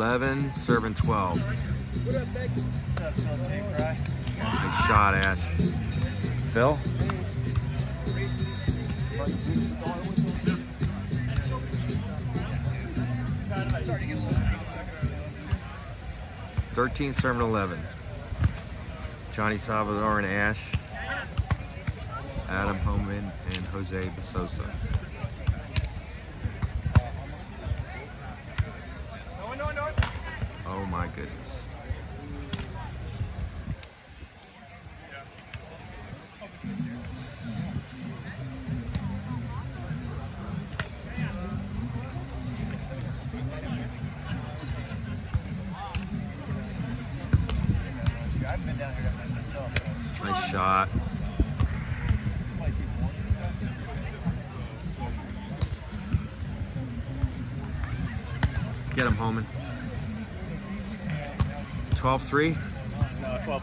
11, serving 12. Shot, Ash. Phil? Sorry to get a little 13, Sermon 11. Johnny Salvador and Ash, Adam Homan, and Jose Besosa. Oh my goodness. Nice shot. Get him, Homan. 12-3. No, 12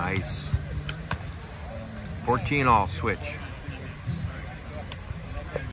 Nice. 14 all, switch.